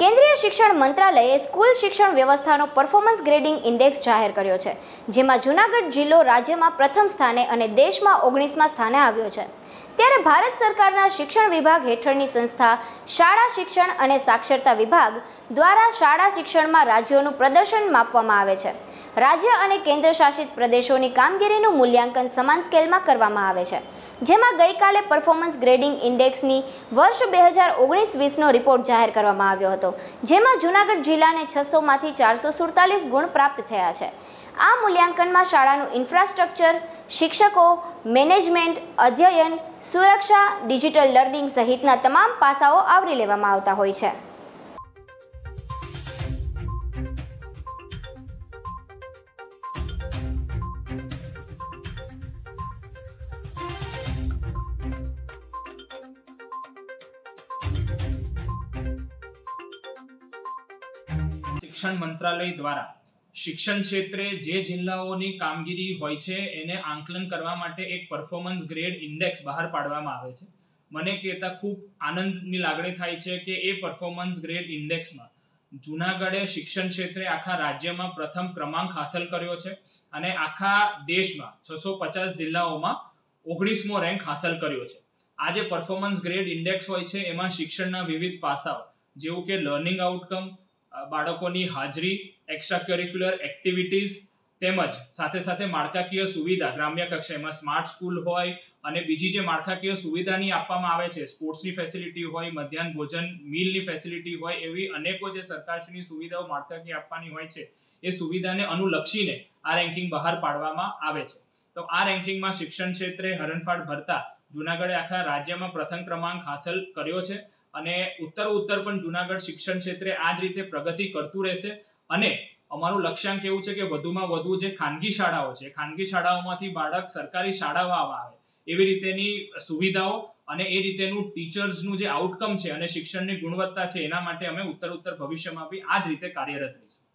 કેન્દ્રીય શિક્ષણ મંત્રાલયે સ્કૂલ શિક્ષણ વ્યવસ્થાનો પરફોર્મન્સ ગ્રેડિંગ ઇન્ડેક્સ જાહેર કર્યો છે, જેમાં જૂનાગઢ જિલ્લો રાજ્યમાં પ્રથમ સ્થાને અને દેશમાં ઓગણીસમાં સ્થાને આવ્યો છે. ત્યારે ભારત સરકારના શિક્ષણ વિભાગ હેઠળની સંસ્થા, શાળા શિક્ષણ અને સાક્ષરતા વિભાગ દ્વારા શાળા શિક્ષણમાં રાજ્યોનું પ્રદર્શન માપવામાં આવે છે. રાજ્ય અને કેન્દ્ર શાસિત પ્રદેશોની કામગીરીનું મૂલ્યાંકન સમાન સ્કેલમાં કરવામાં આવે છે. જેમાં ગઈકાલે પરફોર્મન્સ ગ્રેડિંગ ઇન્ડેક્સની વર્ષ બે હજાર ઓગણીસ વીસનો રિપોર્ટ જાહેર કરવામાં આવ્યો હતો, જેમાં જૂનાગઢ જિલ્લાને છસોમાંથી ચારસો સુડતાલીસ ગુણ પ્રાપ્ત થયા છે. આ મૂલ્યાંકનમાં શાળાનું ઇન્ફ્રાસ્ટ્રક્ચર શિક્ષકો મેનેજમેન્ટ અધ્યયન સુરક્ષા ડિજિટલ લર્નિંગ સહિતના તમામ પાસાઓ આવરી લેવામાં આવતા હોય છે. શિક્ષણ મંત્રાલય દ્વારા શિક્ષણ ક્ષેત્રે જે જિલ્લાઓની કામગીરી હોય છે, એને આંકલન કરવા માટે એક પરફોર્મન્સ ગ્રેડ ઇન્ડેક્સ બહાર પાડવામાં આવે છે. મને કહેતા ખૂબ આનંદની લાગણી થાય છે કે એ પરફોર્મન્સ ગ્રેડ ઇન્ડેક્સમાં જુનાગઢે શિક્ષણ ક્ષેત્રે આખા રાજ્યમાં પ્રથમ ક્રમાંક હાંસલ કર્યો છે અને આખા દેશમાં છસો પચાસ જિલ્લાઓમાં ઓગણીસમો રેન્ક હાંસલ કર્યો છે. આ જે પરફોર્મન્સ ગ્રેડ ઇન્ડેક્સ હોય છે, એમાં શિક્ષણના વિવિધ પાસાઓ, જેવું કે લર્નિંગ આઉટકમ બાળકોની હાજરી એક્સ્ટ્રા કરિક્યુલર એક્ટિવિટીઝ તેમજ સાથે સાથે માળખાકીય સુવિધા, ગ્રામ્ય કક્ષાએમાં સ્માર્ટ સ્કૂલ હોય અને બીજી જે માળખાકીય સુવિધાની આપવામાં આવે છે સ્પોર્ટ્સની ફેસિલિટી હોય, મધ્યાહન ભોજન મિલની ફેસિલિટી હોય, એવી અનેકો જે સરકારશ્રીની સુવિધાઓ માળખાકીય આપવાની હોય છે, એ સુવિધાને અનુલક્ષીને આ રેન્કિંગ બહાર પાડવામાં આવે છે. તો આ રેન્કિંગમાં શિક્ષણ ક્ષેત્રે હરણફાળ ભરતા જુનાગઢે આખા રાજ્યમાં પ્રથમ ક્રમાંક હાંસલ કર્યો છે અને ઉત્તર ઉત્તર પણ જુનાગઢ શિક્ષણ ક્ષેત્રે આ જ રીતે પ્રગતિ કરતું રહેશે. અને અમારું લક્ષ્યાંક એવું છે કે વધુમાં વધુ જે ખાનગી શાળાઓ છે, ખાનગી શાળાઓમાંથી બાળક સરકારી શાળાઓમાં આવે, એવી રીતેની સુવિધાઓ અને એ રીતેનું ટીચર્સનું જે આઉટકમ છે અને શિક્ષણની ગુણવત્તા છે, એના માટે અમે ઉત્તર ઉત્તર ભવિષ્યમાં બી આ જ રીતે કાર્યરત રહીશું.